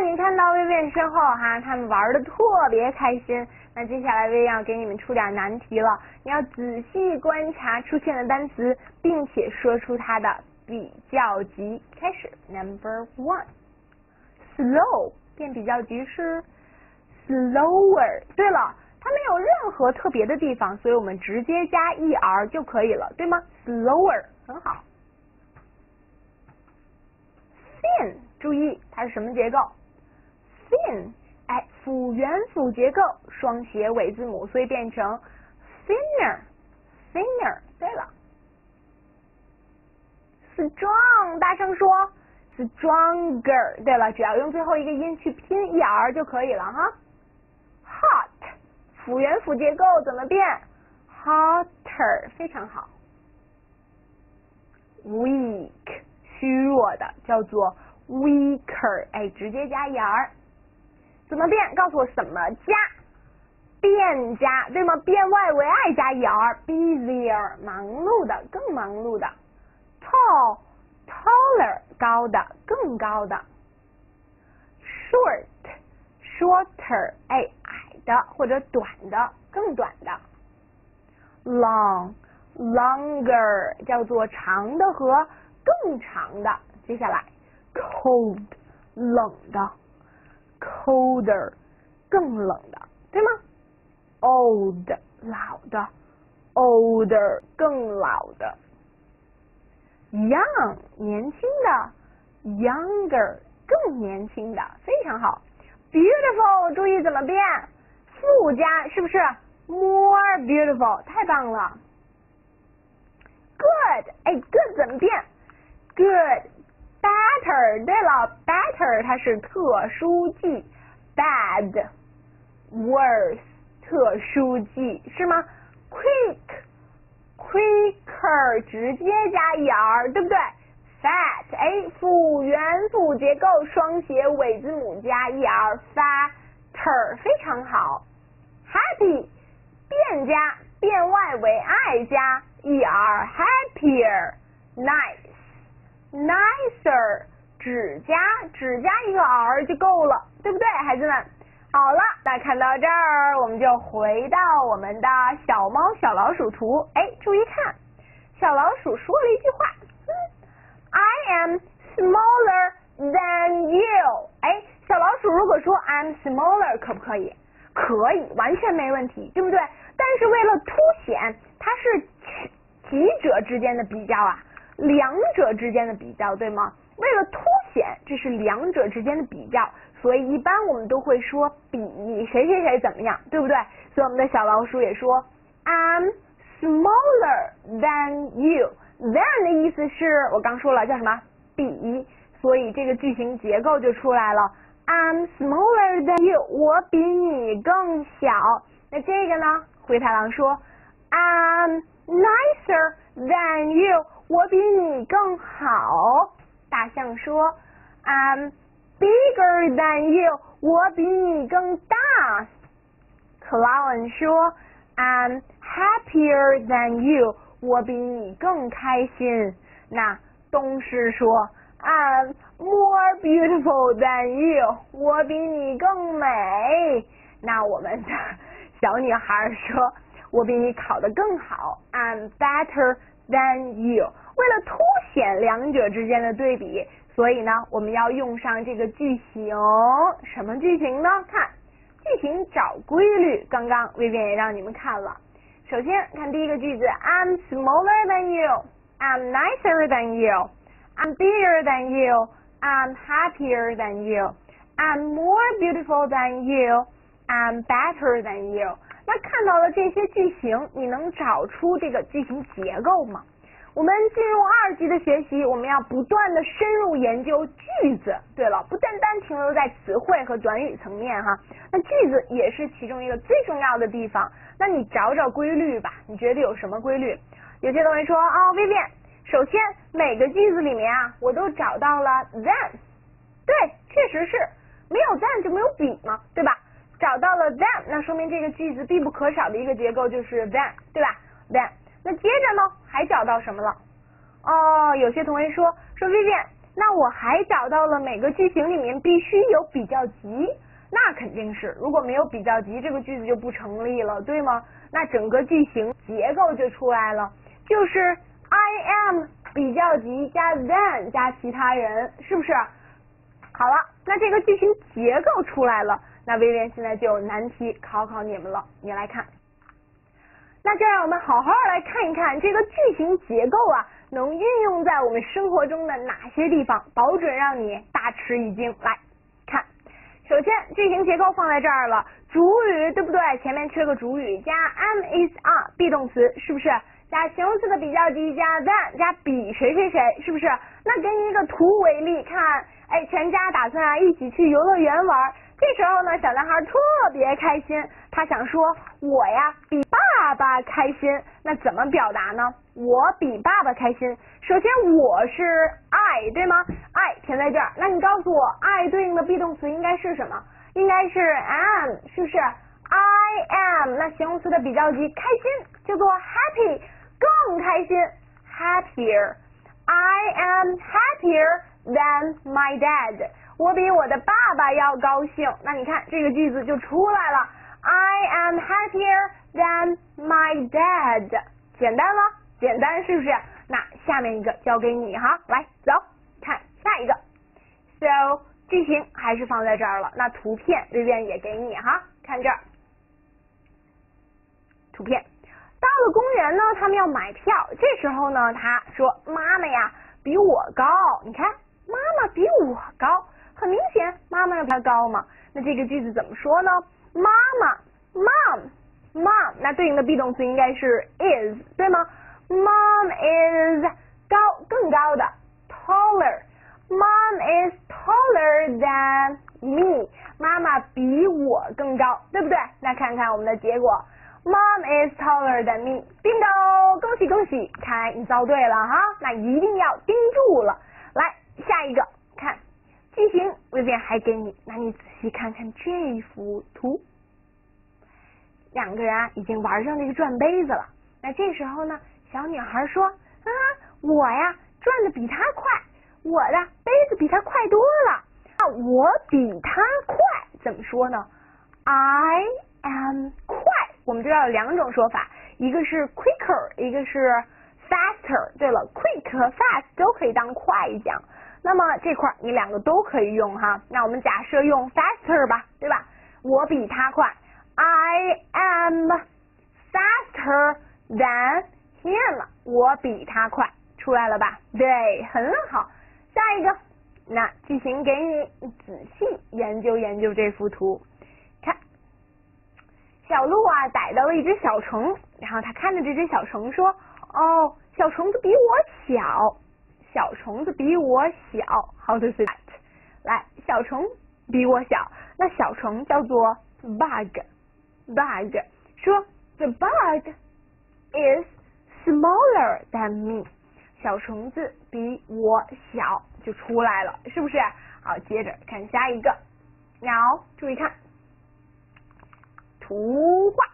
你看到薇薇身后哈，他们玩的特别开心。那接下来薇薇要给你们出点难题了，你要仔细观察出现的单词，并且说出它的比较级。开始，Number one，slow 变比较级是 slower。对了，它没有任何特别的地方，所以我们直接加 er 就可以了，对吗？slower 很好。thin 注意它是什么结构？thin。哎，辅元辅结构，双写尾字母，所以变成 thinner，thinner。对了，strong，大声说，stronger。对了，只要用最后一个音去拼 er 就可以了哈。hot，辅元辅结构怎么变？hotter，非常好。weak，虚弱的叫做 weaker，哎，直接加 er。怎么变？告诉我什么加？变加对吗？变 y 为 i 加 er，busier 忙碌的，更忙碌的。tall taller 高的，更高的。short shorter 哎矮的或者短的，更短的。long longer 叫做长的和更长的。接下来 cold 冷的。Older 更冷的，对吗？old 老的，older 更老的，young 年轻的，younger 更年轻的，非常好。beautiful 注意怎么变？附加是不是？more beautiful 太棒了。good 哎，good 怎么变？good Better，对了，better 它是特殊记，bad，worse 特殊记是吗？Quick，quicker 直接加 er，对不对？Fat，哎，辅元辅结构，双写尾字母加 er，fatter 非常好。Happy 变加变外为 i 加 er，happier，nice。nicer 只加只加一个 r 就够了，对不对，孩子们？好了，那看到这儿，我们就回到我们的小猫小老鼠图。哎，注意看，小老鼠说了一句话：“I am smaller than you。”哎，小老鼠如果说 I'm smaller，可不可以？可以，完全没问题，对不对？但是为了凸显它是几者之间的比较啊。两者之间的比较，对吗？为了凸显这是两者之间的比较，所以一般我们都会说比谁谁谁怎么样，对不对？所以我们的小老鼠也说 I'm smaller than you。than 的意思是我刚说了叫什么？比，所以这个句型结构就出来了。I'm smaller than you，我比你更小。那这个呢？灰太狼说 I'm nicer than you。我比你更好，大象说，I'm bigger than you，我比你更大。Clown 说，I'm happier than you，我比你更开心。那东施说，I'm more beautiful than you，我比你更美。那我们的小女孩说，我比你考得更好，I'm better than you。 为了凸显两者之间的对比，所以呢，我们要用上这个句型。什么句型呢？看句型找规律。刚刚薇薇也让你们看了。首先看第一个句子：I'm smaller than you. I'm nicer than you. I'm bigger than you. I'm happier than you. I'm more beautiful than you. I'm better than you. 那看到了这些句型，你能找出这个句型结构吗？我们进入二级的学习，我们要不断的深入研究句子。对了，不单单停留在词汇和短语层面哈，那句子也是其中一个最重要的地方。那你找找规律吧，你觉得有什么规律？有些同学说啊，薇薇，首先每个句子里面啊，我都找到了 than，对，确实是没有 than 就没有比嘛，对吧？找到了 than，那说明这个句子必不可少的一个结构就是 than，对吧？than。那接着呢，还找到什么了？哦，有些同学说说 Vivian，那我还找到了每个句型里面必须有比较级，那肯定是如果没有比较级，这个句子就不成立了，对吗？那整个句型结构就出来了，就是 I am 比较级加 then 加其他人，是不是？好了，那这个句型结构出来了，那威廉现在就有难题考考你们了，你来看。那就让我们好好来看一看这个句型结构啊，能运用在我们生活中的哪些地方，保准让你大吃一惊。来看，首先句型结构放在这儿了，主语对不对？前面缺个主语，加 am is are be 动词，是不是？加形容词的比较级，加 than，加比谁谁谁，是不是？那给你一个图为例，看，哎，全家打算啊一起去游乐园玩。这时候呢，小男孩特别开心，他想说：“我呀比爸爸开心。”那怎么表达呢？我比爸爸开心。首先我是 I 对吗？I 填在这儿。那你告诉我，I 对应的 be 动词应该是什么？应该是 am，是不是？I am。那形容词的比较级，开心叫做 happy，更开心，happier。I am happier than my dad。我比我的爸爸要高兴，那你看这个句子就出来了。I am happier than my dad。简单了，简单是不是？那下面一个交给你哈，来走，看下一个。So 句型还是放在这儿了，那图片这边也给你哈，看这儿。图片到了公园呢，他们要买票，这时候呢，他说妈妈呀比我高，你看妈妈比我高。很明显，妈妈要比他高嘛？那这个句子怎么说呢？妈妈，mom，mom，那对应的 be 动词应该是 is，对吗？Mom is 高，更高的，taller。Mom is taller than me。妈妈比我更高，对不对？那看看我们的结果，Mom is taller than me。bingo，恭喜恭喜，看来你遭对了哈。那一定要盯住了。来，下一个。句型这边还给你，那你仔细看看这幅图，两个人啊已经玩上这个转杯子了。那这时候呢，小女孩说啊，我呀转的比他快，我的杯子比他快多了。啊，我比他快，怎么说呢？I am 快，我们知道有两种说法，一个是 quicker，一个是 faster。对了，quick 和 fast 都可以当快讲。那么这块你两个都可以用哈，那我们假设用 faster 吧，对吧？我比他快，I am faster than him。我比他快，出来了吧？对，很好。下一个，那句型给你，仔细研究研究这幅图。看，小鹿啊逮到了一只小虫，然后他看着这只小虫说：“哦，小虫子比我小。”小虫子比我小，How to say that？来，小虫比我小，那小虫叫做 bug，bug。说 the bug is smaller than me，小虫子比我小，就出来了，是不是？好，接着看下一个，鸟，注意看图画，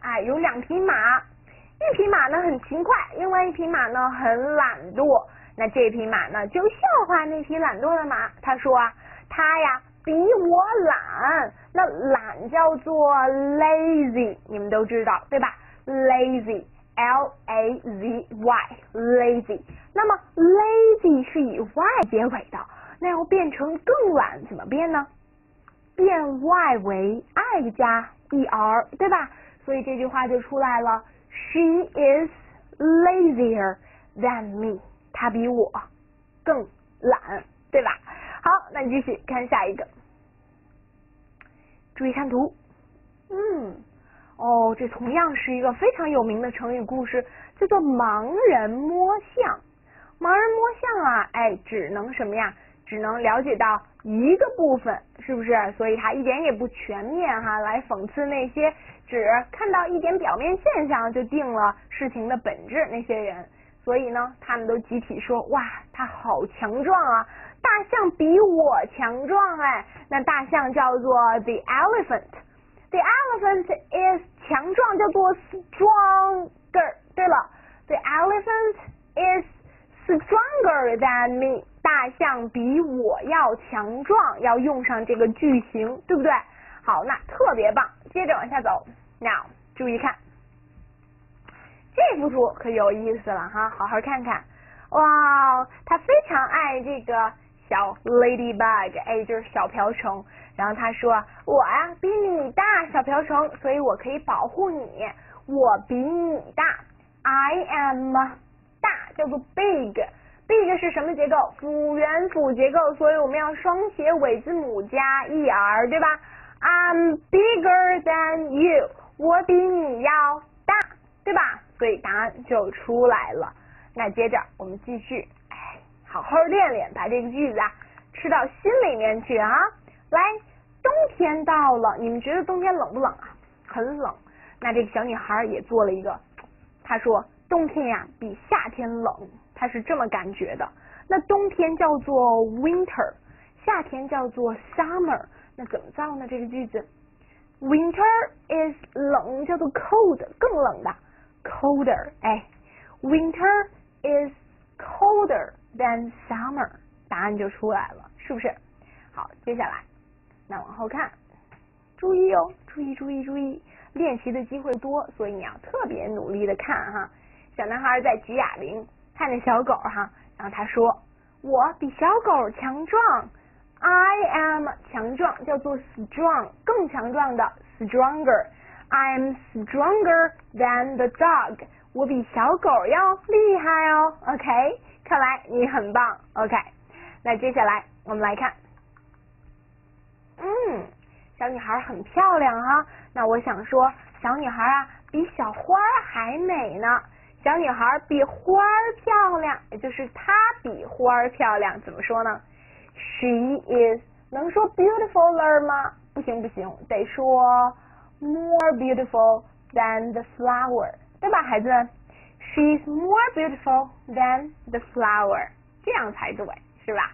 哎，有两匹马，一匹马呢很勤快，另外一匹马呢很懒惰。那这匹马呢，就笑话那匹懒惰的马。他说啊，他呀比我懒。那懒叫做 lazy，你们都知道对吧？lazy，l a z y，lazy。那么 lazy 是以 y 结尾的，那要变成更懒怎么变呢？变 y 为 i 加 e r，对吧？所以这句话就出来了：She is lazier than me。他比我更懒，对吧？好，那你继续看下一个，注意看图。嗯，哦，这同样是一个非常有名的成语故事，叫做盲人摸象。盲人摸象啊，哎，只能什么呀？只能了解到一个部分，是不是？所以它一点也不全面哈，来讽刺那些只看到一点表面现象就定了事情的本质那些人。所以呢，他们都集体说，哇，他好强壮啊！大象比我强壮哎。那大象叫做 the elephant，the elephant is 强壮，叫做 stronger。对了，the elephant is stronger than me。大大象比我要强壮，要用上这个句型，对不对？好，那特别棒。接着往下走，Now 注意看，这幅图可有意思了哈，好好看看。哇，他非常爱这个小 ladybug，哎，就是小瓢虫。然后他说，我呀比你大，小瓢虫，所以我可以保护你。我比你大，I am 大，叫做 big。big 是什么结构？辅元辅结构，所以我们要双写尾字母加 er，对吧？I'm bigger than you，我比你要大，对吧？所以答案就出来了。那接着我们继续，哎，好好练练，把这个句子啊吃到心里面去啊。来，冬天到了，你们觉得冬天冷不冷啊？很冷。那这个小女孩也做了一个，她说冬天呀比夏天冷，她是这么感觉的。那冬天叫做 winter，夏天叫做 summer。那怎么造呢？这个句子，winter is 冷，叫做 cold，更冷的 colder。哎，winter。is colder than summer，答案就出来了，是不是？好，接下来那往后看，注意哦，注意注意注意，练习的机会多，所以你要特别努力的看哈。小男孩在举哑铃，看着小狗哈，然后他说：“我比小狗强壮，I am 强壮，叫做 strong，更强壮的 stronger I'm stronger than the dog。”我比小狗要厉害哦，OK，看来你很棒，OK。那接下来我们来看，嗯，小女孩很漂亮哈。那我想说，小女孩啊比小花还美呢。小女孩比花漂亮，也就是她比花漂亮，怎么说呢？She is 能说 beautifuler 吗？不行不行，得说 more beautiful than the flower。对吧，孩子？She's more beautiful than the flower，这样才对，是吧？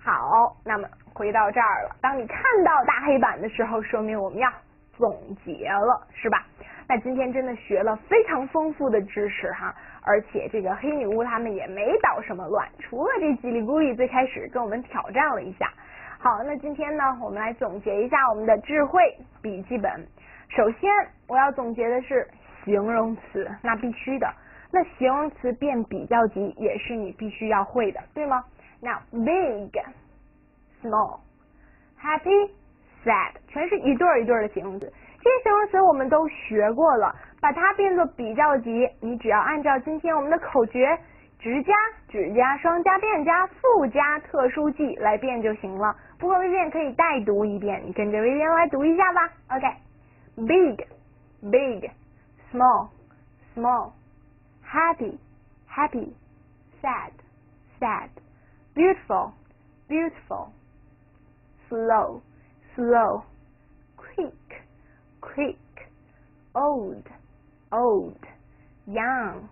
好，那么回到这儿了。当你看到大黑板的时候，说明我们要总结了，是吧？那今天真的学了非常丰富的知识哈，而且这个黑女巫他们也没捣什么乱，除了这叽里咕噜最开始跟我们挑战了一下。好，那今天呢，我们来总结一下我们的智慧笔记本。首先，我要总结的是。形容词那必须的，那形容词变比较级也是你必须要会的，对吗？那 big、small、happy、sad 全是一对儿一对儿的形容词，这些形容词我们都学过了，把它变作比较级，你只要按照今天我们的口诀直加、指加、双加、变加、附加特殊记来变就行了。不会微变可以代读一遍，你跟着微变来读一下吧。OK、big。small, small, small. Happy, happy, sad, sad, beautiful, beautiful, slow, slow, quick, quick, old, old, young,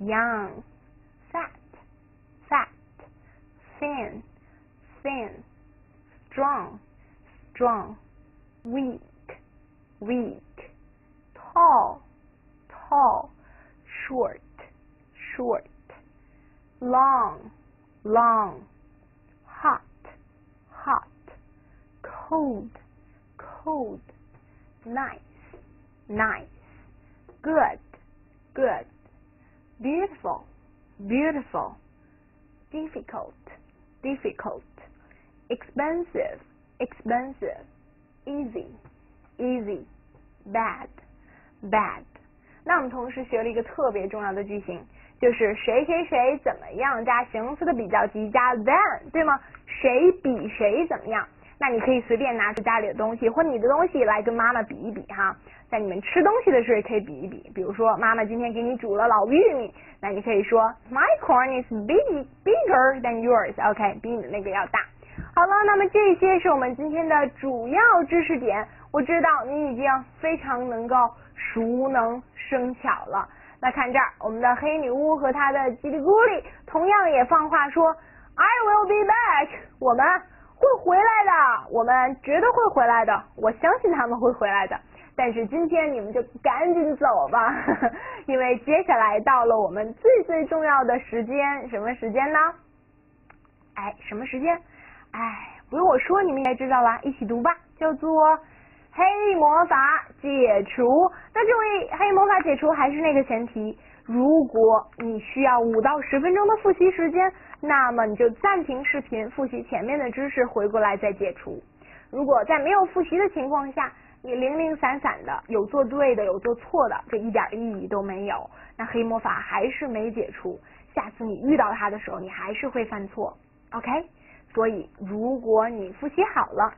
young, fat, fat, thin, thin, strong, strong, weak, weak, tall, tall, short, short, long, long, hot, hot, cold, cold, nice, nice, good, good, beautiful, beautiful, difficult, difficult, expensive, expensive, easy, easy, bad, bad. 那我们同时学了一个特别重要的句型，就是谁谁谁怎么样加形容词的比较级加 than，对吗？谁比谁怎么样？那你可以随便拿出家里的东西或你的东西来跟妈妈比一比哈，在你们吃东西的时候也可以比一比。比如说妈妈今天给你煮了老玉米，那你可以说 My corn is big bigger than yours，OK，比你的那个要大。好了，那么这些是我们今天的主要知识点。我知道你已经非常能够熟能生巧了。那看这儿，我们的黑女巫和她的叽里咕哩同样也放话说：“I will be back，我们会回来的，我们绝对会回来的，我相信他们会回来的。”但是今天你们就赶紧走吧，因为接下来到了我们最最重要的时间，什么时间呢？哎，什么时间？哎，不用我说，你们应该知道啦，一起读吧，叫做黑魔法解除。那这位黑魔法解除还是那个前提，如果你需要五到十分钟的复习时间，那么你就暂停视频，复习前面的知识，回过来再解除。如果在没有复习的情况下，你零零散散的，有做对的，有做错的，这一点意义都没有。那黑魔法还是没解除，下次你遇到它的时候，你还是会犯错。OK，所以如果你复习好了，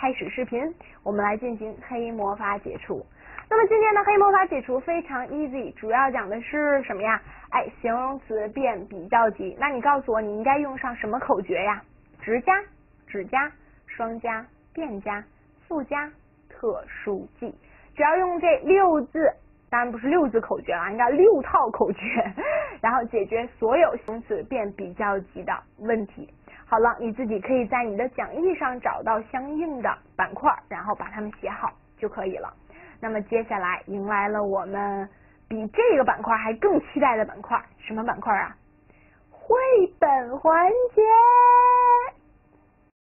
开始视频，我们来进行黑魔法解除。那么今天的黑魔法解除非常 easy，主要讲的是什么呀？哎，形容词变比较级。那你告诉我，你应该用上什么口诀呀？直加、只加、双加、变加、附加。特殊记，只要用这六字，当然不是六字口诀了，应该六套口诀，然后解决所有形容词变比较级的问题。好了，你自己可以在你的讲义上找到相应的板块，然后把它们写好就可以了。那么接下来迎来了我们比这个板块还更期待的板块，什么板块啊？绘本环节。